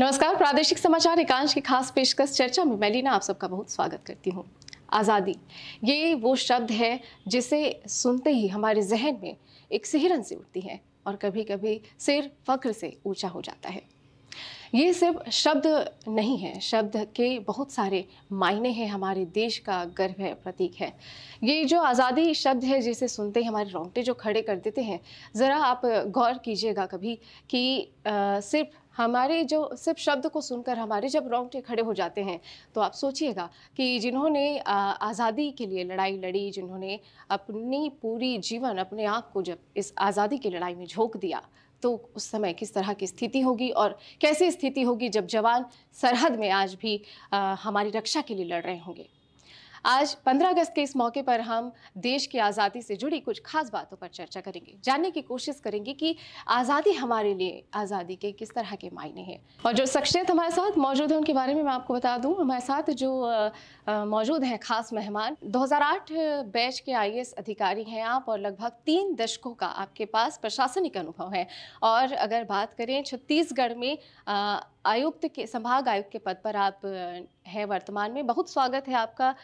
नमस्कार, प्रादेशिक समाचार, एकांश की खास पेशकश चर्चा में मैं लीना, आप सबका बहुत स्वागत करती हूँ। आज़ादी, ये वो शब्द है जिसे सुनते ही हमारे जहन में एक सिहरन से उठती है और कभी कभी सिर फक्र से ऊँचा हो जाता है। ये सिर्फ़ शब्द नहीं है, शब्द के बहुत सारे मायने हैं, हमारे देश का गर्व है, प्रतीक है। ये जो आज़ादी शब्द है जिसे सुनते ही हमारे रोंगटे जो खड़े कर देते हैं, ज़रा आप गौर कीजिएगा कभी कि सिर्फ़ हमारे जो सिर्फ़ शब्द को सुनकर हमारे जब रोंगटे खड़े हो जाते हैं तो आप सोचिएगा कि जिन्होंने आज़ादी के लिए लड़ाई लड़ी जिन्होंने अपनी पूरी जीवन अपने आप को जब इस आज़ादी की लड़ाई में झोंक दिया तो उस समय किस तरह की स्थिति होगी और कैसी स्थिति होगी जब जवान सरहद में आज भी आ, हमारी रक्षा के लिए लड़ रहे होंगे। आज 15 अगस्त के इस मौके पर हम देश की आज़ादी से जुड़ी कुछ खास बातों पर चर्चा करेंगे। जानने की कोशिश करेंगे कि आज़ादी हमारे लिए आज़ादी के किस तरह के मायने हैं। और जो शख्सियत हमारे साथ मौजूद है, उनके बारे में मैं आपको बता दूँ, हमारे साथ जो मौजूद हैं खास मेहमान 2008 बैच के आईएएस अधिकारी हैं आप और लगभग तीन दशकों का आपके पास प्रशासनिक अनुभव है। और अगर बात करें छत्तीसगढ़ में आयुक्त के संभाग आयुक्त के पद पर आप हैं वर्तमान में। बहुत स्वागत है आपका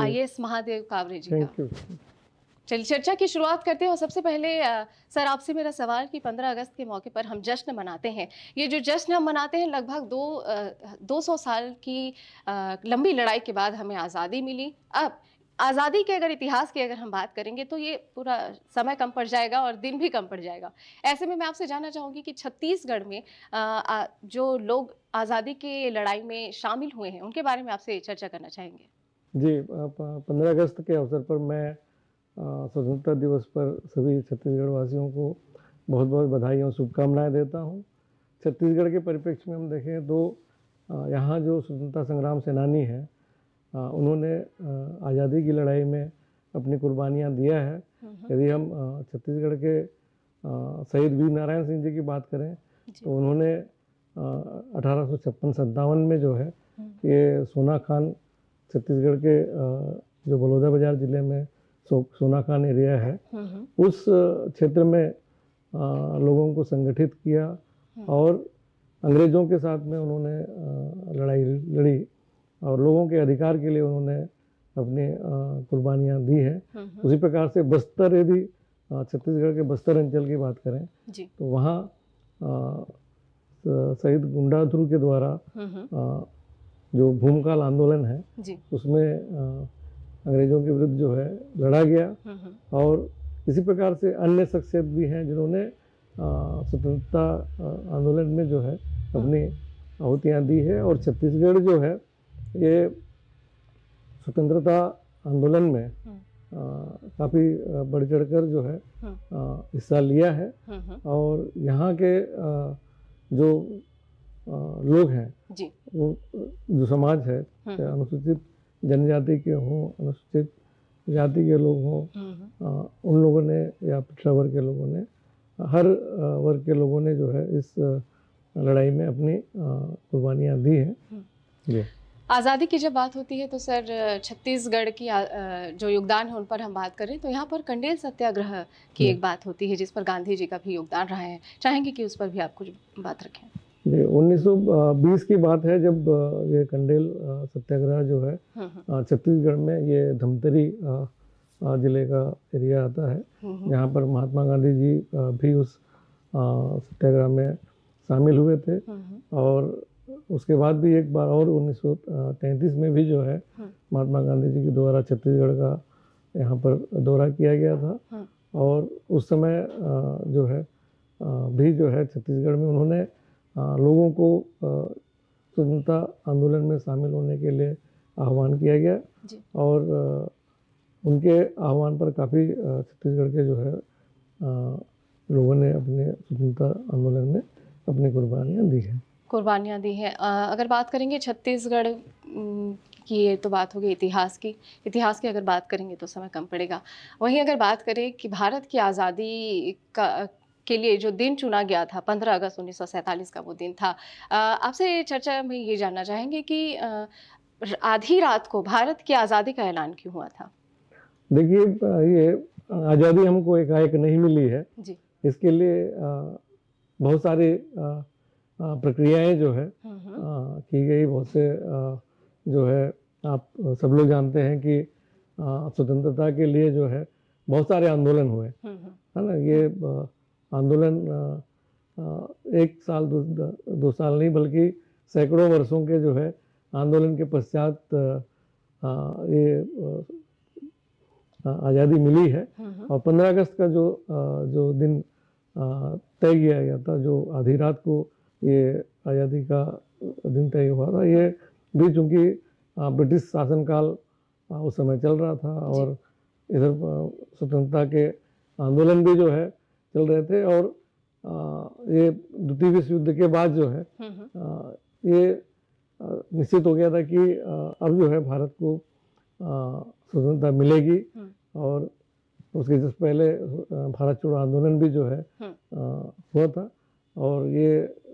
आईएएस महादेव कावरे जी का। चलिए चर्चा की शुरुआत करते हैं और सबसे पहले सर आपसे मेरा सवाल कि 15 अगस्त के मौके पर हम जश्न मनाते हैं। ये जो जश्न हम मनाते हैं लगभग दो दो सौ साल की लंबी लड़ाई के बाद हमें आज़ादी मिली। अब आज़ादी के अगर इतिहास की अगर हम बात करेंगे तो ये पूरा समय कम पड़ जाएगा और दिन भी कम पड़ जाएगा। ऐसे में मैं आपसे जानना चाहूँगी कि छत्तीसगढ़ में जो लोग आज़ादी के लड़ाई में शामिल हुए हैं, उनके बारे में आपसे चर्चा करना चाहेंगे। जी पंद्रह अगस्त के अवसर पर मैं स्वतंत्रता दिवस पर सभी छत्तीसगढ़ वासियों को बहुत बहुत बधाई और शुभकामनाएँ देता हूँ। छत्तीसगढ़ के परिप्रेक्ष्य में हम देखें तो यहाँ जो स्वतंत्रता संग्राम सेनानी हैं उन्होंने आज़ादी की लड़ाई में अपनी कुर्बानियाँ दिया है। यदि हम छत्तीसगढ़ के शहीद वीर नारायण सिंह जी की बात करें तो उन्होंने अठारह सौ छप्पन सत्तावन में जो है ये सोना खान छत्तीसगढ़ के जो बलौदा बाज़ार ज़िले में सो, सोना खान एरिया है उस क्षेत्र में लोगों को संगठित किया और अंग्रेज़ों के साथ में उन्होंने लड़ाई लड़ी। और लोगों के अधिकार के लिए उन्होंने अपनी कुर्बानियाँ दी हैं। हम्म, हम्म। उसी प्रकार से बस्तर यदि छत्तीसगढ़ के बस्तर अंचल की बात करें जी। तो वहाँ शहीद गुंडा ध्रुव के द्वारा हम्म, जो भूमकाल आंदोलन है उसमें अंग्रेज़ों के विरुद्ध जो है लड़ा गया। और इसी प्रकार से अन्य शख्सियत भी हैं जिन्होंने स्वतंत्रता आंदोलन में जो है अपनी आहुतियाँ दी है। और छत्तीसगढ़ जो है ये स्वतंत्रता आंदोलन में हम्म। काफ़ी बढ़ चढ़ कर जो है हम्म। हिस्सा लिया है। हम्म, और यहाँ के जो लोग हैं वो जो समाज है अनुसूचित जनजाति के हों अनुसूचित जाति के लोग हों उन लोगों ने या पिछड़ा वर्ग के लोगों ने हर वर्ग के लोगों ने जो है इस लड़ाई में अपनी कुर्बानियाँ दी हैं। जी। आज़ादी की जब बात होती है तो सर छत्तीसगढ़ की जो योगदान है उन पर हम बात करें तो यहाँ पर कंडेल सत्याग्रह की एक बात होती है जिस पर गांधी जी का भी योगदान रहा है। चाहेंगे कि उस पर भी आप कुछ बात रखें। जी 1920 की बात है जब ये कंडेल सत्याग्रह जो है हम्म, हम्म। छत्तीसगढ़ में ये धमतरी ज़िले का एरिया आता है। हम्म, यहाँ पर महात्मा गांधी जी भी उस सत्याग्रह में शामिल हुए थे। और उसके बाद भी एक बार और उन्नीस सौ तैंतीस में भी जो है हाँ। महात्मा गांधी जी के द्वारा छत्तीसगढ़ का यहाँ पर दौरा किया गया था हाँ। और उस समय जो है भी जो है छत्तीसगढ़ में उन्होंने लोगों को स्वतंत्रता आंदोलन में शामिल होने के लिए आह्वान किया गया और उनके आह्वान पर काफ़ी छत्तीसगढ़ के जो है लोगों ने अपने स्वतंत्रता आंदोलन में अपनी कुर्बानियाँ दी हैं कुर्बानियाँ दी हैं। अगर बात करेंगे छत्तीसगढ़ की ये तो बात होगी इतिहास की इतिहास की अगर बात करेंगे तो समय कम पड़ेगा। वहीं अगर बात करें कि भारत की आज़ादी का के लिए जो दिन चुना गया था 15 अगस्त उन्नीस का वो दिन था आपसे चर्चा में ये जानना चाहेंगे कि आधी रात को भारत की आज़ादी का ऐलान क्यों हुआ था? देखिए ये आज़ादी हमको एकाएक नहीं मिली है। जी। इसके लिए बहुत सारे प्रक्रियाएँ जो है हम्म, हम्म, की गई बहुत से जो है आप सब लोग जानते हैं कि स्वतंत्रता के लिए जो है बहुत सारे आंदोलन हुए। हम्म, है। ना? ये आंदोलन एक साल दो, दो- साल नहीं बल्कि सैकड़ों वर्षों के जो है आंदोलन के पश्चात ये आज़ादी मिली है। और पंद्रह अगस्त का जो जो दिन तय किया गया था जो आधी रात को ये आज़ादी का दिन तय हुआ था ये भी चूँकि ब्रिटिश शासनकाल उस समय चल रहा था और इधर स्वतंत्रता के आंदोलन भी जो है चल रहे थे और ये द्वितीय विश्व युद्ध के बाद जो है हम्म, हम्म, ये निश्चित हो गया था कि अब जो है भारत को स्वतंत्रता मिलेगी हम्म। और उसके जस्ट पहले भारत छोड़ो आंदोलन भी जो है। हुआ था और ये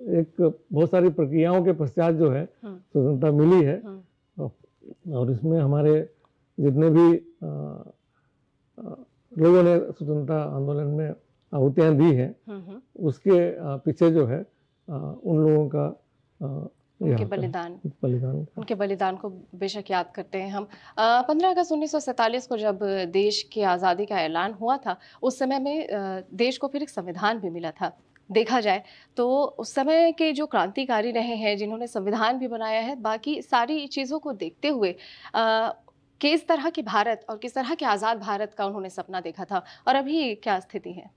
एक बहुत सारी प्रक्रियाओं के पश्चात जो है हम्म, स्वतंत्रता मिली है। हम्म, और इसमें हमारे जितने भी लोगों ने स्वतंत्रता आंदोलन में आहुतियाँ दी हैं हम्म, हम्म, उसके पीछे जो है उन लोगों का उनके बलिदान। बलिदान उनके बलिदान को बेशक याद करते हैं हम। पंद्रह अगस्त उन्नीस को जब देश की आज़ादी का ऐलान हुआ था उस समय में देश को फिर एक संविधान भी मिला था। देखा जाए तो उस समय के जो क्रांतिकारी रहे हैं जिन्होंने संविधान भी बनाया है बाकी सारी चीज़ों को देखते हुए अ, किस तरह के भारत और किस तरह के आज़ाद भारत का उन्होंने सपना देखा था? और अभी क्या स्थिति है?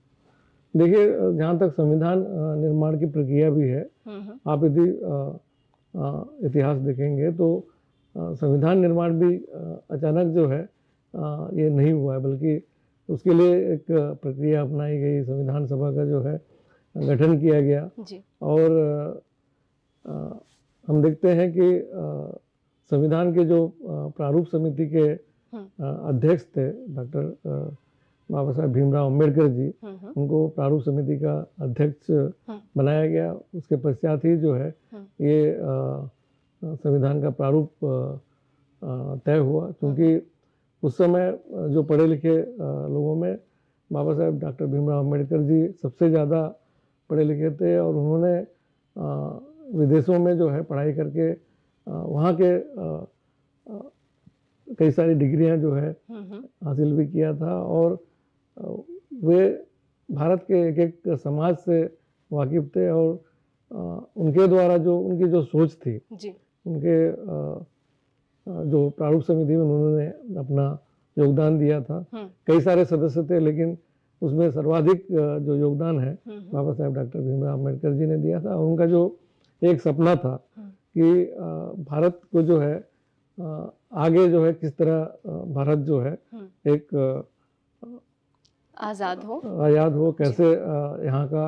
देखिए जहाँ तक संविधान निर्माण की प्रक्रिया भी है आप यदि इतिहास देखेंगे तो संविधान निर्माण भी अचानक जो है ये नहीं हुआ है बल्कि उसके लिए एक प्रक्रिया अपनाई गई संविधान सभा का जो है गठन किया गया। जी। और अ, हम देखते हैं कि संविधान के जो प्रारूप समिति के हम्म। अध्यक्ष थे डॉक्टर बाबा साहेब भीमराव अंबेडकर जी हम्म, हम्म, उनको प्रारूप समिति का अध्यक्ष बनाया गया। उसके पश्चात ही जो है। ये संविधान का प्रारूप तय हुआ। क्योंकि उस समय जो पढ़े लिखे लोगों में बाबा साहेब डॉक्टर भीमराव अंबेडकर जी सबसे ज़्यादा पढ़े लिखे थे और उन्होंने विदेशों में जो है पढ़ाई करके वहाँ के कई सारी डिग्रियाँ जो है हम्म, हम्म, हासिल भी किया था और वे भारत के एक एक समाज से वाकिफ थे और उनके द्वारा जो उनकी जो सोच थी जी। उनके जो प्रारूप समिति में उन्होंने अपना योगदान दिया था। हम्म, कई सारे सदस्य थे लेकिन उसमें सर्वाधिक जो योगदान है हम्म, हम्म, बाबा साहेब डॉक्टर भीमराव अंबेडकर जी ने दिया था और उनका जो एक सपना था हम्म। कि भारत को जो है आगे जो है किस तरह भारत जो है। एक आज़ाद हो आज़ाद हो कैसे यहाँ का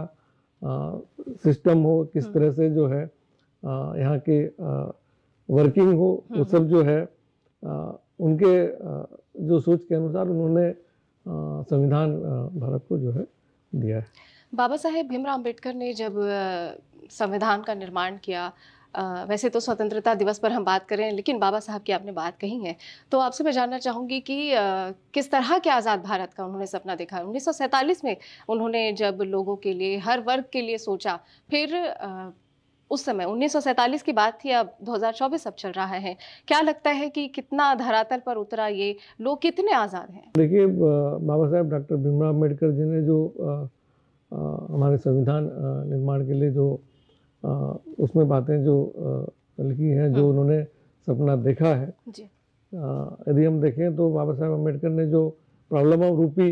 सिस्टम हो किस। तरह से जो है यहाँ की वर्किंग हो वो सब जो है उनके जो सोच के अनुसार उन्होंने संविधान भारत को जो है दिया है। बाबा साहेब भीमराव अंबेडकर ने जब संविधान का निर्माण किया अ, वैसे तो स्वतंत्रता दिवस पर हम बात करें लेकिन बाबा साहब की आपने बात कही है। तो आपसे मैं जानना चाहूँगी कि अ, किस तरह के आज़ाद भारत का उन्होंने सपना देखा उन्नीस सौ सैंतालीस में उन्होंने जब लोगों के लिए हर वर्ग के लिए सोचा फिर अ, उस समय 1947 की बात थी अब 2024 अब चल रहा है। क्या लगता है कि कितना धरातल पर उतरा ये लोग कितने आज़ाद हैं? देखिए बाबा साहेब डॉक्टर भीमराव अंबेडकर जी ने जो अ, अ, हमारे संविधान निर्माण के लिए जो अ, उसमें बातें जो लिखी हैं जो हम्म। उन्होंने सपना देखा है यदि हम देखें तो बाबा साहेब अंबेडकर ने जो प्रॉब्लम ऑफ़ रूपी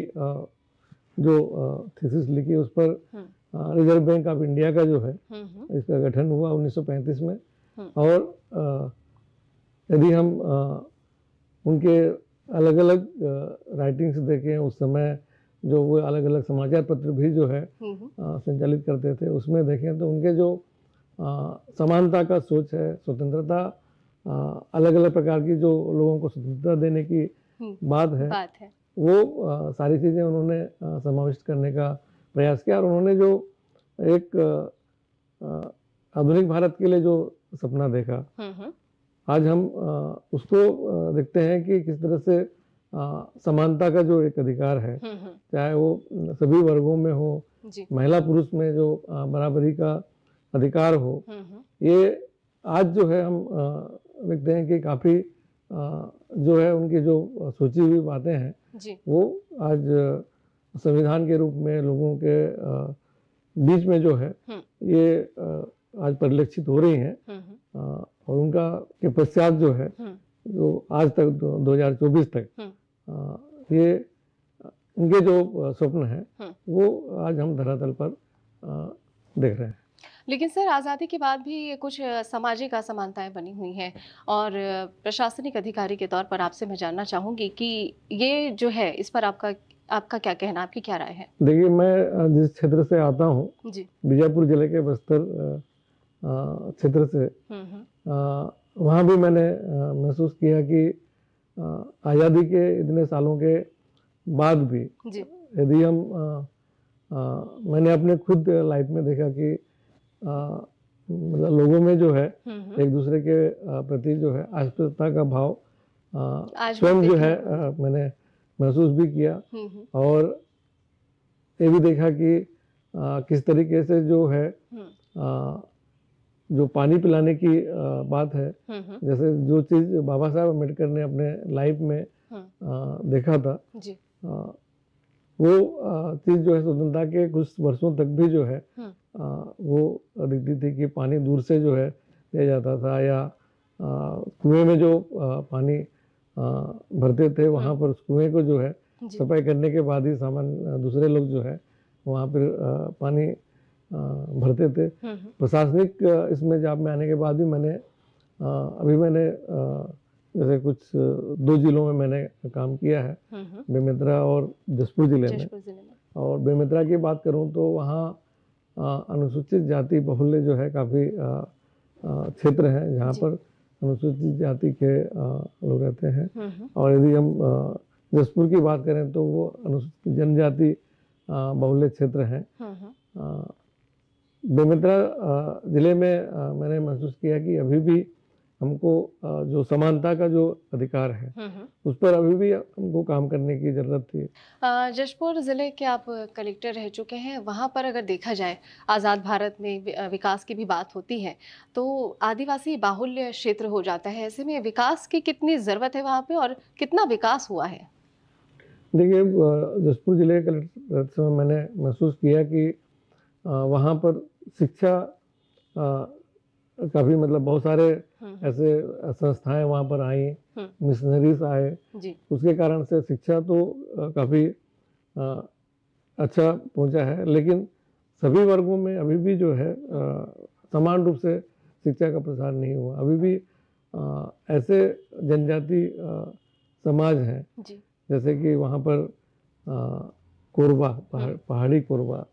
जो थीसिस लिखी उस पर हम्म। रिज़र्व बैंक ऑफ़ इंडिया का जो है हम्म हम्म। इसका गठन हुआ 1935 में। हम्म। और यदि हम उनके अलग अलग राइटिंग्स देखें उस समय जो वो अलग अलग समाचार पत्र भी जो है संचालित करते थे उसमें देखें तो उनके जो समानता का सोच है स्वतंत्रता अलग अलग प्रकार की जो लोगों को स्वतंत्रता देने की बात है बात है। वो अ, सारी चीज़ें उन्होंने समाविष्ट करने का प्रयास किया और उन्होंने जो एक आधुनिक भारत के लिए जो सपना देखा। हम्म हम्म। आज हम उसको देखते हैं कि किस तरह से समानता का जो एक अधिकार है हम्म चाहे वो सभी वर्गों में हो महिला पुरुष में जो बराबरी का अधिकार हो ये आज जो है हम देखते हैं कि काफ़ी जो है उनकी जो सोची हुई बातें हैं वो आज संविधान के रूप में लोगों के बीच में जो है हम्म। ये आज परिलक्षित हो रही हैं हम्म, हम्म, और उनका के पश्चात जो है जो आज तक दो हज़ार चौबीस तक। ये उनके जो स्वप्न हैं। वो आज हम धरातल पर देख रहे हैं लेकिन सर आज़ादी के बाद भी ये कुछ सामाजिक असमानताएँ बनी हुई हैं और प्रशासनिक अधिकारी के तौर पर आपसे मैं जानना चाहूँगी कि ये जो है इस पर आपका आपका क्या कहना आपकी क्या राय है? देखिए मैं जिस क्षेत्र से आता हूँ बीजापुर ज़िले के बस्तर क्षेत्र से हम्म, हम्म, वहाँ भी मैंने महसूस किया कि आज़ादी के इतने सालों के बाद भी यदि हम मैंने अपने खुद लाइफ में देखा कि मतलब लोगों में जो है हम्म, एक दूसरे के प्रति जो है आस्था का भाव स्वयं जो है। मैंने महसूस भी किया हम्म, हम्म, और ये भी देखा कि अ, किस तरीके से जो है हम्म, अ, जो पानी पिलाने की अ, बात है जैसे जो चीज़ बाबा साहब अंबेडकर ने अपने लाइफ में अ, देखा था जी। अ, वो चीज़ जो है स्वतंत्रता के कुछ वर्षों तक भी जो है। अ, वो दिखती थी कि पानी दूर से जो है दिया जाता था या कुएँ में जो पानी भरते थे वहाँ पर उस कुएँ को जो है सफ़ाई करने के बाद ही सामान दूसरे लोग जो है वहाँ पर पानी भरते थे। हम्म, हम्म, प्रशासनिक इसमें जॉब में आने के बाद भी मैंने अभी मैंने जैसे कुछ दो जिलों में मैंने काम किया है हम्म, हम्म, और जसपुर ज़िले में। और बेमित्रा की बात करूँ तो वहाँ अनुसूचित जाति बहुल्य जो है काफ़ी क्षेत्र हैं जहाँ। पर अनुसूचित जाति के लोग रहते हैं। हम्म, हम्म, और यदि हम जसपुर की बात करें तो वो अनुसूचित जनजाति बहुल्य क्षेत्र है। हम्म, बेमेतरा ज़िले में मैंने महसूस किया कि अभी भी हमको जो समानता का जो अधिकार है हम्म, हम्म। उस पर अभी भी हमको काम करने की ज़रूरत थी जशपुर ज़िले के आप कलेक्टर रह चुके हैं वहाँ पर अगर देखा जाए आज़ाद भारत में विकास की भी बात होती है तो आदिवासी बाहुल्य क्षेत्र हो जाता है ऐसे में विकास की कितनी ज़रूरत है वहाँ पे और कितना विकास हुआ है देखिए जशपुर ज़िले के कलेक्टर मैंने महसूस किया कि वहाँ पर शिक्षा काफ़ी मतलब बहुत सारे हम्म, ऐसे संस्थाएँ वहाँ पर आई हम्म, मिशनरीज आए। जी। उसके कारण से शिक्षा तो काफ़ी अच्छा पहुँचा है। लेकिन सभी वर्गों में अभी भी जो है समान रूप से शिक्षा का प्रसार नहीं हुआ। अभी भी अ, ऐसे जनजाति समाज हैं। जी। जैसे कि वहाँ पर कोरबा पहाड़ी कोरबा।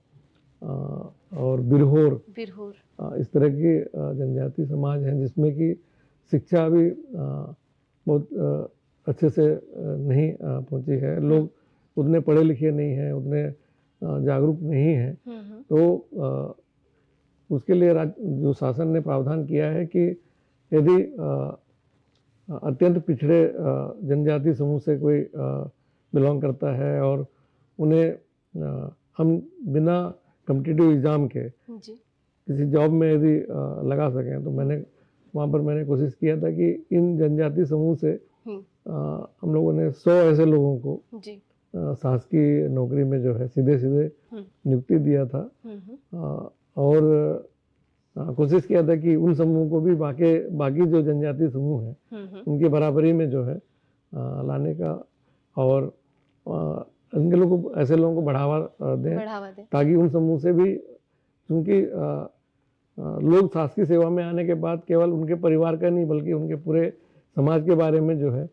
और बिरहोर। बिरहोर। इस तरह के जनजाति समाज हैं जिसमें कि शिक्षा अभी बहुत अच्छे से नहीं पहुँची है। लोग उतने पढ़े लिखे नहीं हैं उतने जागरूक नहीं हैं। हम्म, हम्म, तो उसके लिए राज जो शासन ने प्रावधान किया है कि यदि अत्यंत पिछड़े जनजाति समूह से कोई बिलोंग करता है और उन्हें हम बिना कम्पिटिटिव एग्ज़ाम के जी। किसी जॉब में यदि लगा सकें तो मैंने वहाँ पर मैंने कोशिश किया था कि इन जनजाति समूह से हम्म, अ, हम लोगों ने सौ ऐसे लोगों को शासकीय नौकरी में जो है सीधे सीधे हम्म, नियुक्ति दिया था। हम्म, हम्म, और कोशिश किया था कि उन समूह को भी बाकी बाकी जो जनजाति समूह हैं हम्म, हम्म, उनकी बराबरी में जो है अ, लाने का और इनके लोगों को ऐसे लोगों को बढ़ावा दें बढ़ावा दे। ताकि उन समूह से भी क्योंकि लोग शासकीय सेवा में आने के बाद केवल उनके परिवार का नहीं बल्कि उनके पूरे समाज के बारे में जो है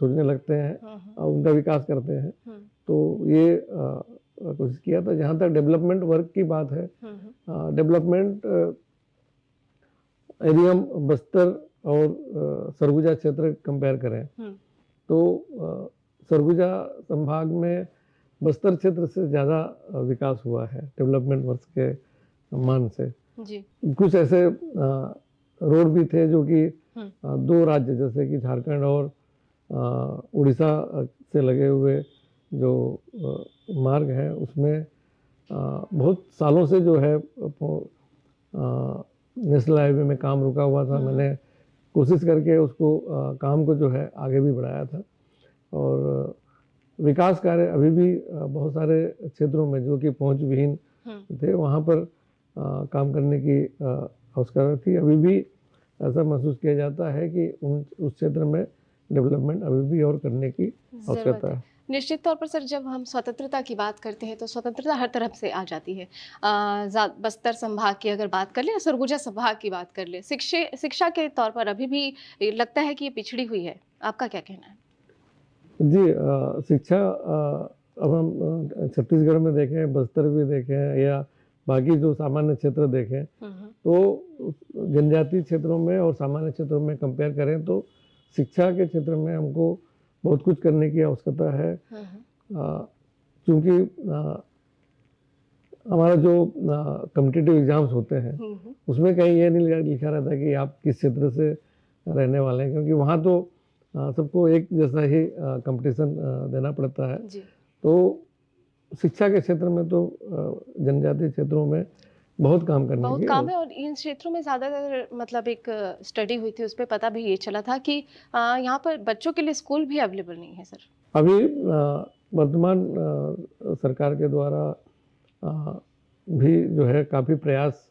सोचने लगते हैं हम्म, हम्म, और उनका विकास करते हैं। हम्म, तो ये कोशिश किया था। जहाँ तक डेवलपमेंट वर्क की बात है डेवलपमेंट यदि हम बस्तर और सरगुजा क्षेत्र कंपेयर करें। तो सरगुजा संभाग में बस्तर क्षेत्र से ज़्यादा विकास हुआ है डेवलपमेंट वर्क के मान से। जी। कुछ ऐसे रोड भी थे जो कि हम्म, दो राज्य जैसे कि झारखंड और उड़ीसा से लगे हुए जो मार्ग हैं उसमें बहुत सालों से जो है नेशनल हाईवे में काम रुका हुआ था। हम्म। मैंने कोशिश करके उसको काम को जो है आगे भी बढ़ाया था। और विकास कार्य अभी भी बहुत सारे क्षेत्रों में जो कि पहुँच विहीन हम्म, थे वहाँ पर काम करने की आवश्यकता थी। अभी भी ऐसा महसूस किया जाता है कि उन उस क्षेत्र में डेवलपमेंट अभी भी और करने की आवश्यकता है। निश्चित तौर पर सर जब हम स्वतंत्रता की बात करते हैं तो स्वतंत्रता हर तरफ़ से आ जाती है। आ, बस्तर संभाग की अगर बात कर ले या सरगुजा संभाग की बात कर ले शिक्षे शिक्षा के तौर पर अभी भी लगता है कि ये पिछड़ी हुई है। आपका क्या कहना है? जी अ, शिक्षा अब हम छत्तीसगढ़ में देखें बस्तर भी देखें या बाकी जो सामान्य क्षेत्र देखें हम्म, तो जनजातीय क्षेत्रों में और सामान्य क्षेत्रों में कंपेयर करें तो शिक्षा के क्षेत्र में हमको बहुत कुछ करने की आवश्यकता है। हम्म, हम्म, क्योंकि हमारा जो कम्पिटिटिव एग्ज़ाम्स होते हैं हम्म, हम्म, उसमें कहीं ये नहीं लिखा- रहता कि आप किस क्षेत्र से रहने वाले हैं क्योंकि वहाँ तो सबको एक जैसा ही कंपटीशन देना पड़ता है। जी। तो शिक्षा के क्षेत्र में तो जनजातीय क्षेत्रों में बहुत काम करना बहुत काम है और इन क्षेत्रों में ज़्यादातर मतलब एक स्टडी हुई थी उस पर पता भी ये चला था कि यहाँ पर बच्चों के लिए स्कूल भी अवेलेबल नहीं है सर अभी वर्तमान सरकार के द्वारा भी जो है काफ़ी प्रयास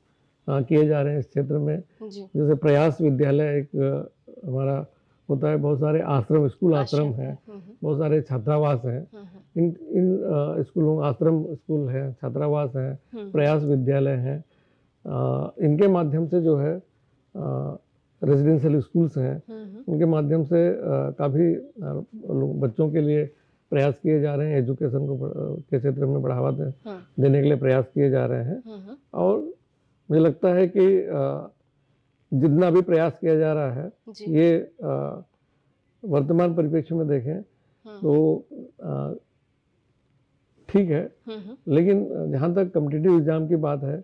किए जा रहे हैं इस क्षेत्र में। जैसे प्रयास विद्यालय एक हमारा होता है बहुत सारे आश्रम स्कूल आश्रम हैं हम्म, हम्म, बहुत सारे छात्रावास हैं। हम्म, इन इन स्कूलों आश्रम स्कूल हैं छात्रावास हैं प्रयास विद्यालय हैं। इनके माध्यम से जो है रेजिडेंशियल स्कूल्स हैं। उनके माध्यम से काफ़ी बच्चों के लिए प्रयास किए जा रहे हैं एजुकेशन को के क्षेत्र में बढ़ावा दे, हम्म, देने के लिए प्रयास किए जा रहे हैं। और मुझे लगता है कि जितना भी प्रयास किया जा रहा है ये वर्तमान परिप्रेक्ष्य में देखें हम्म, तो ठीक है। हम्म, हम्म, लेकिन जहाँ तक कम्पिटिटिव एग्ज़ाम की बात है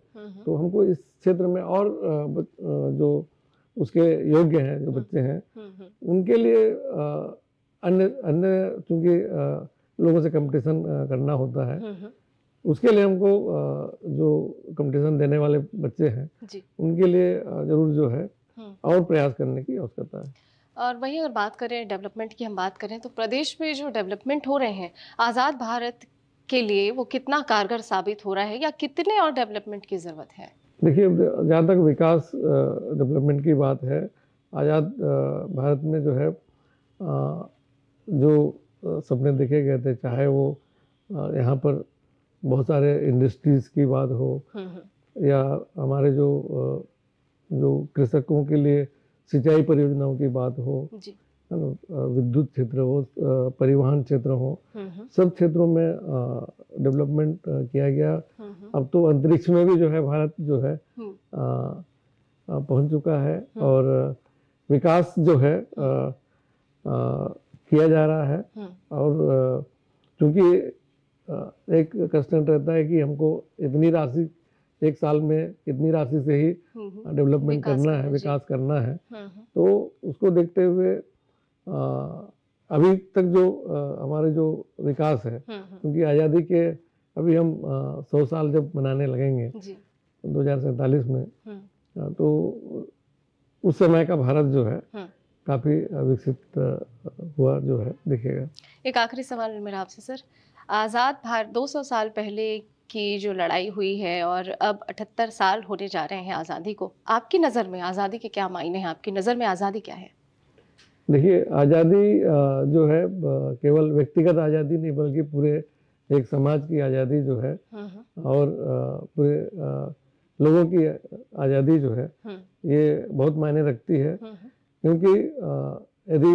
तो हमको इस क्षेत्र में और जो उसके योग्य हैं जो बच्चे हैं उनके लिए अन्य अन्य चूँकि लोगों से कंपटीशन करना होता है। उसके लिए हमको जो कंपटीशन देने वाले बच्चे हैं उनके लिए ज़रूर जो है हम्म। और प्रयास करने की आवश्यकता है। और वहीं अगर बात करें डेवलपमेंट की हम बात करें तो प्रदेश में जो डेवलपमेंट हो रहे हैं आज़ाद भारत के लिए वो कितना कारगर साबित हो रहा है या कितने और डेवलपमेंट की ज़रूरत है? देखिए जहाँ तक विकास डेवलपमेंट की बात है आज़ाद भारत में जो है जो सपने देखे गए थे चाहे वो यहाँ पर बहुत सारे इंडस्ट्रीज़ की बात हो हम्म, हम्म, या हमारे जो जो कृषकों के लिए सिंचाई परियोजनाओं की बात हो है ना विद्युत क्षेत्र हो परिवहन क्षेत्र हो हम्म, सब क्षेत्रों में डेवलपमेंट किया गया। अब तो अंतरिक्ष में भी जो है भारत जो है पहुँच चुका है और विकास जो है अ, अ, किया जा रहा है और चूँकि एक कंस्टेंट रहता है कि हमको इतनी राशि एक साल में इतनी राशि से ही हम्म, हम्म, डेवलपमेंट करना है विकास करना है। हम्म, हम्म, तो उसको देखते हुए अभी तक जो हमारे जो विकास है हम्म, हम्म, क्योंकि आज़ादी के अभी हम सौ साल जब मनाने लगेंगे दो हज़ार सैंतालीस में हम्म, तो उस समय का भारत जो है हम्म। काफ़ी विकसित हुआ जो है दिखेगा। एक आखिरी सवाल मेरा आपसे सर। आज़ाद भारत 200 साल पहले की जो लड़ाई हुई है और अब 78 साल होने जा रहे हैं आज़ादी को आपकी नज़र में आज़ादी के क्या मायने हैं? आपकी नज़र में आज़ादी क्या है? देखिए आज़ादी जो है केवल व्यक्तिगत आज़ादी नहीं बल्कि पूरे एक समाज की आज़ादी जो है हम्म, हम्म, और पूरे लोगों की आज़ादी जो है हम्म, ये बहुत मायने रखती है। क्योंकि यदि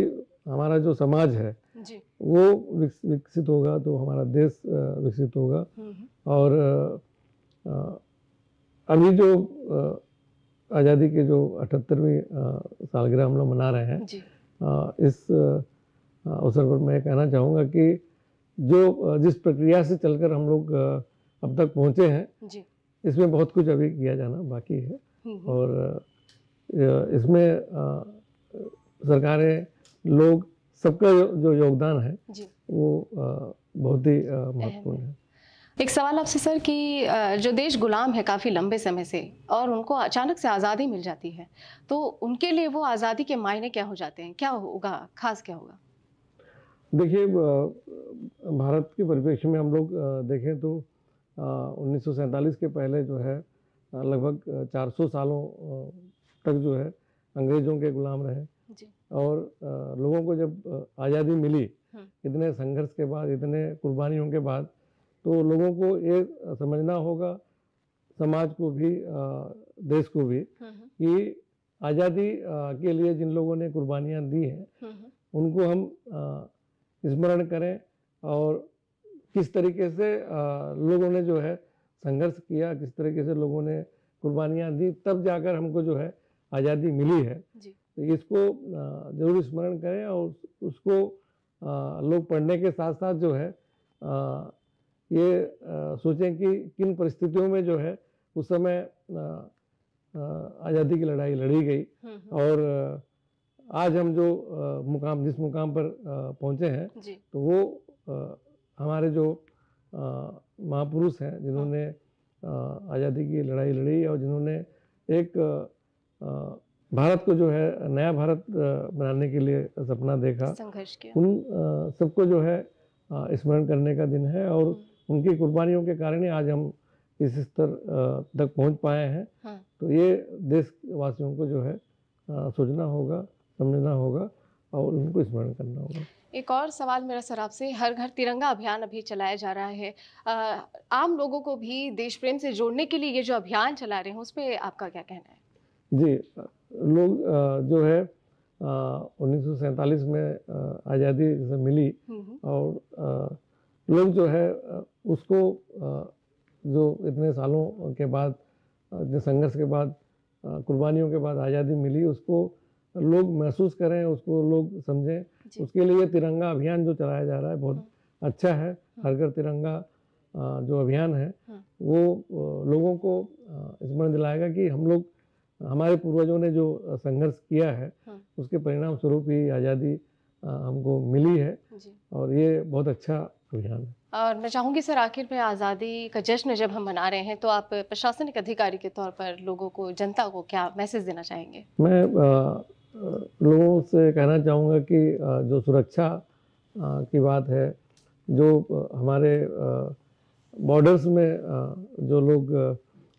हमारा जो समाज है वो विकसित होगा तो हमारा देश विकसित होगा। हम्म, हम्म, और अभी जो आज़ादी के जो अठहत्तरवीं सालगिरह हम लोग मना रहे हैं जी। इस अवसर पर मैं कहना चाहूँगा कि जो जिस प्रक्रिया से चलकर हम लोग अब तक पहुँचे हैं जी। इसमें बहुत कुछ अभी किया जाना बाकी है। हम्म, और इसमें सरकारें लोग सबका जो योगदान है जी। वो बहुत ही महत्वपूर्ण है। एक सवाल आपसे सर कि जो देश गुलाम है काफ़ी लंबे समय से और उनको अचानक से आज़ादी मिल जाती है तो उनके लिए वो आज़ादी के मायने क्या हो जाते हैं? क्या होगा? खास क्या होगा? देखिए भारत के परिप्रेक्ष्य में हम लोग देखें तो उन्नीस के पहले जो है लगभग 400 सालों तक जो है अंग्रेज़ों के गुलाम रहे। जी। और लोगों को जब आज़ादी मिली हम्म। इतने संघर्ष के बाद इतने कुर्बानियों के बाद तो लोगों को ये समझना होगा समाज को भी देश को भी हम्म, हम्म, कि आज़ादी के लिए जिन लोगों ने कुर्बानियाँ दी हैं उनको हम स्मरण करें और किस तरीके से लोगों ने जो है संघर्ष किया किस तरीके से लोगों ने कुर्बानियाँ दी तब जाकर हमको जो है आज़ादी मिली है। जी। तो इसको ज़रूर स्मरण करें और उस- उसको लोग पढ़ने के साथ साथ जो है ये सोचें कि किन परिस्थितियों में जो है उस समय आज़ादी की लड़ाई लड़ी गई। और आज हम जो मुकाम जिस मुकाम पर पहुँचे हैं तो वो हमारे जो महापुरुष हैं जिन्होंने आज़ादी की लड़ाई लड़ी और जिन्होंने एक भारत को जो है नया भारत बनाने के लिए सपना देखा। संघर्ष किया। उन सबको जो है स्मरण करने का दिन है और हम्म, उनकी कुर्बानियों के कारण ही आज हम इस स्तर तक पहुँच पाए हैं। हाँ। तो ये देशवासियों को जो है सोचना होगा समझना होगा और उनको स्मरण करना होगा। एक और सवाल मेरा सर आपसे हर घर तिरंगा अभियान अभी चलाया जा रहा है। अ, आम लोगों को भी देश प्रेम से जोड़ने के लिए ये जो अभियान चला रहे हैं उस पर आपका क्या कहना है? जी लोग जो है उन्नीस सौ सैंतालीस में आज़ादी जैसे मिली हम्म, हम्म, और लोग जो है उसको जो इतने सालों के बाद जो संघर्ष के बाद कुर्बानियों के बाद आज़ादी मिली उसको लोग महसूस करें उसको लोग समझें। उसके लिए तिरंगा अभियान जो चलाया जा रहा है बहुत अच्छा है। हर घर तिरंगा जो अभियान है हम्म। वो लोगों को स्मरण दिलाएगा कि हम लोग हमारे पूर्वजों ने जो संघर्ष किया है हम्म। उसके परिणाम स्वरूप ही आज़ादी हमको मिली है और ये बहुत अच्छा अभियान है। और मैं चाहूँगी सर आखिर में आज़ादी का जश्न जब हम मना रहे हैं तो आप प्रशासनिक अधिकारी के तौर पर लोगों को जनता को क्या मैसेज देना चाहेंगे? मैं अ, लोगों से कहना चाहूँगा कि जो सुरक्षा की बात है जो हमारे बॉर्डर्स में जो लोग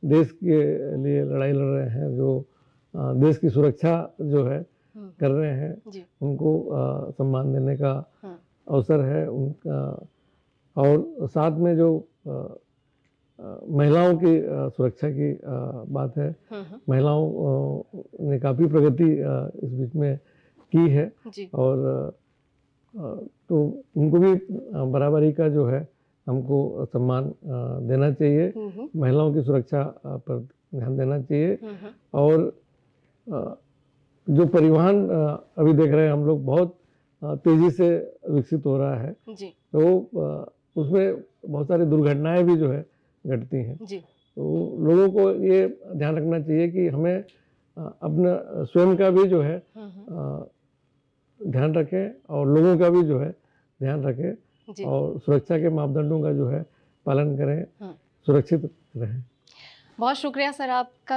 देश के लिए लड़ाई लड़ रहे हैं जो देश की सुरक्षा जो है हम्म, कर रहे हैं उनको सम्मान देने का हम्म, अवसर है उनका और साथ में जो महिलाओं की सुरक्षा की बात है हम्म, हम्म, महिलाओं ने काफ़ी प्रगति इस बीच में की है और तो उनको भी बराबरी का जो है हमको सम्मान देना चाहिए। हम्म, हम्म, महिलाओं की सुरक्षा पर ध्यान देना चाहिए। हम्म, और जो परिवहन अभी देख रहे हैं हम लोग बहुत तेज़ी से विकसित हो रहा है। जी। तो उसमें बहुत सारी दुर्घटनाएँ भी जो है घटती हैं। तो लोगों को ये ध्यान रखना चाहिए कि हमें अपना स्वयं का भी जो है ध्यान रखें और लोगों का भी जो है ध्यान रखें। और सुरक्षा के मापदंडों का जो है पालन करें हम्म। सुरक्षित रहें बहुत शुक्रिया सर, आपका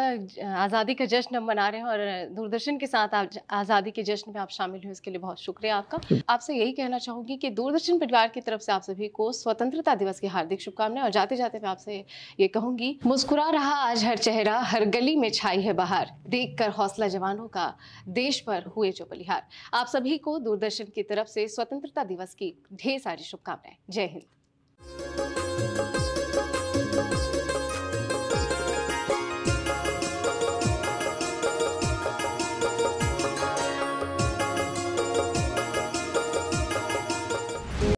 आज़ादी का जश्न हम मना रहे हैं और दूरदर्शन के साथ आप आज़ादी के जश्न में आप शामिल हुए इसके लिए बहुत शुक्रिया आपका। आपसे यही कहना चाहूँगी कि दूरदर्शन परिवार की तरफ़ से आप सभी को स्वतंत्रता दिवस की हार्दिक शुभकामनाएँ और जाते जाते मैं आपसे ये कहूँगी, मुस्कुरा रहा आज हर चेहरा, हर गली में छाई है बाहर देख कर हौसला जवानों का देश पर हुए जो बलिहार आप सभी को दूरदर्शन की तरफ़ से स्वतंत्रता दिवस की ढेर सारी शुभकामनाएँ। जय हिंद।